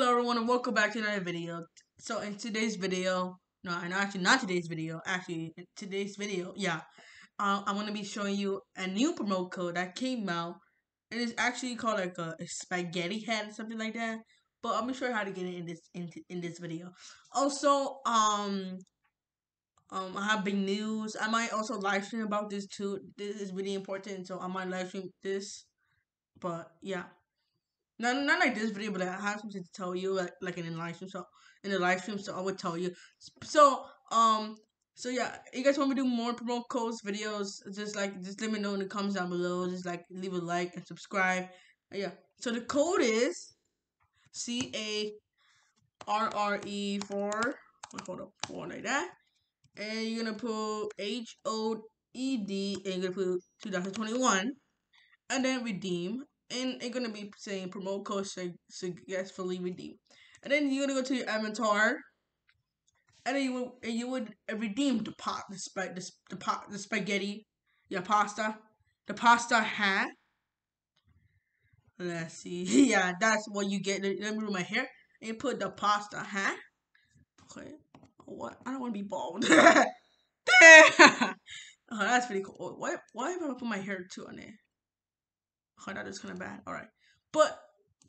to welcome back to another video. So in today's video, no, and actually not today's video. Actually, today's video, yeah, uh, I'm gonna be showing you a new promo code that came out. It is actually called like a, a spaghetti head or something like that. But I'm gonna show you how to get it in this in, in this video. Also, um, um, I have big news. I might also live stream about this too. This is really important, so I might live stream this. But yeah. Not, not like this video, but I have something to tell you, like like in the live stream. So in the live stream, so I would tell you. So um, so yeah, you guys want me to do more promo codes videos? Just like just let me know in the comments down below. Just like leave a like and subscribe. Yeah. So the code is C A R R E four. Hold up, four like that. And you're gonna put H O E D, and you're gonna put 2021, and then redeem and it's gonna be saying promote code successfully redeem. And then you're gonna go to your avatar, and then you would and you would redeem the pot, the sp- the, pot, the spaghetti, your pasta, the pasta hat. Let's see, yeah, that's what you get. Let me move my hair and you put the pasta hat. Okay, what? I don't want to be bald. oh, that's pretty cool. Why? Why if I put my hair too on there? Oh, that is kind of bad. All right, but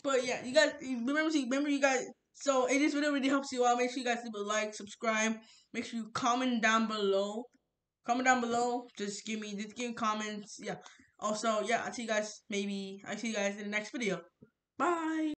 but yeah, you guys remember remember you guys. So if this video really helps you out, make sure you guys leave a like, subscribe. Make sure you comment down below. Comment down below. Just give me just give me comments. Yeah. Also, yeah, I'll see you guys maybe I see you guys in the next video. Bye.